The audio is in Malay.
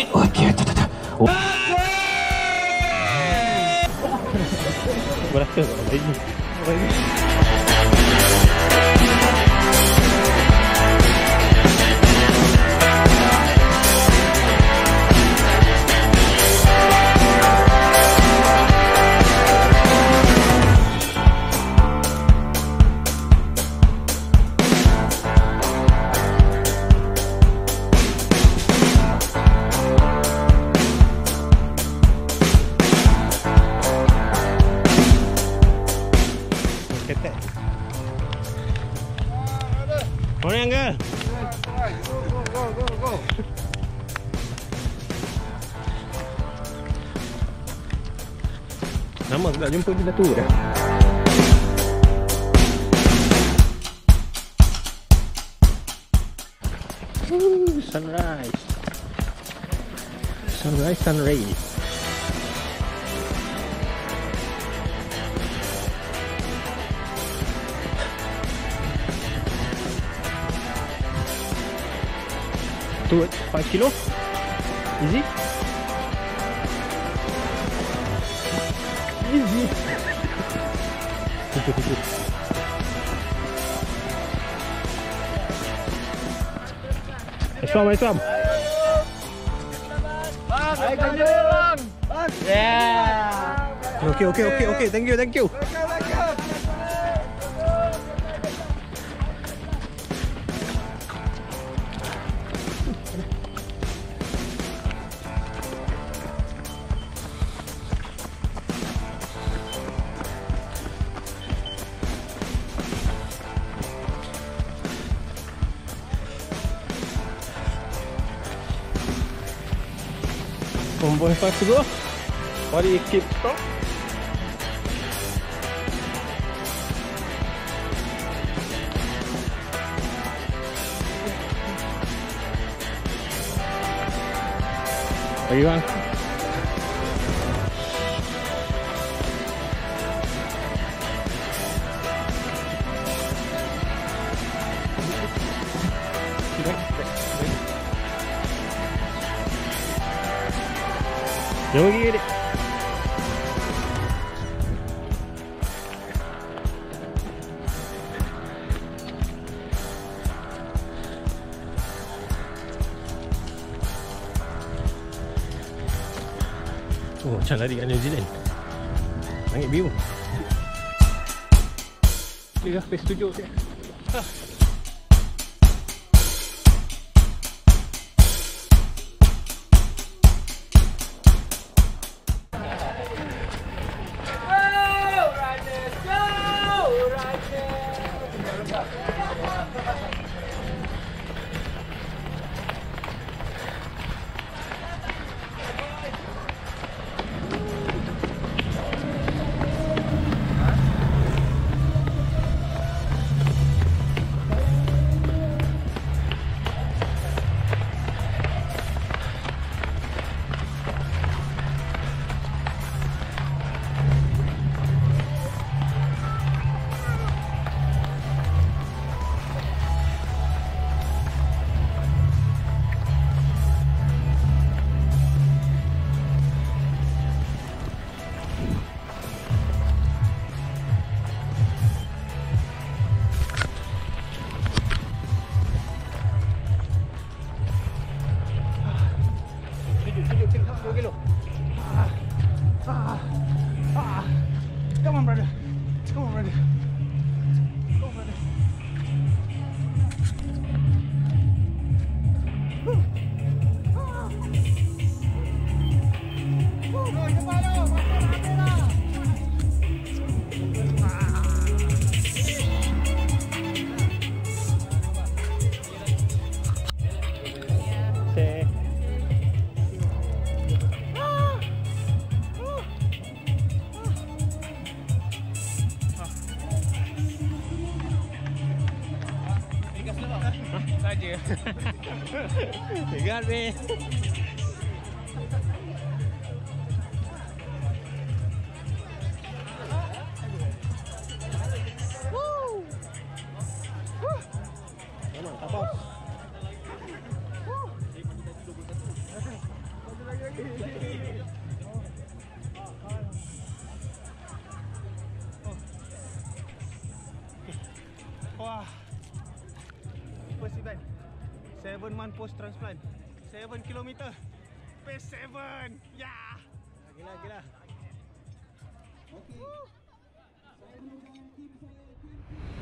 ni. Okey, tak tak tak. Oh. Berasa tak lagi. Ketek. Morning, Uncle. Lama aku tak jumpa dia tu dah. Ooh, sunrise. Sunrise, sunrise. Do it. 5 kilo. Easy. Easy. push it, push it. Islam, Islam. Bang, bang, bang. Yeah. Okay, okay, okay, okay. Thank you, thank you. bomba repartidor. Olha aí que Ahí va. Lagi bang. Jom pergi adik. Oh, macam lari kat New Zealand. Langit biru. Dia dah face tujuh dia. On, brother. Come on, brother. Memang tak apa. Wah. First event. 7 month post transplant. 7 km pace 7 ya. Lagi Gila. Lagi lah okey. Saya tim saya tim